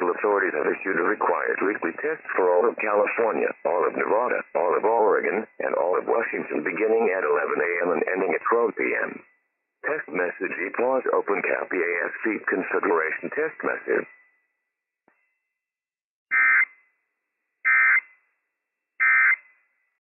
Local authorities have issued a required weekly test for all of California, all of Nevada, all of Oregon, and all of Washington beginning at 11 a.m. and ending at 12 p.m. Test message E pause open cap EAS feed configuration test message.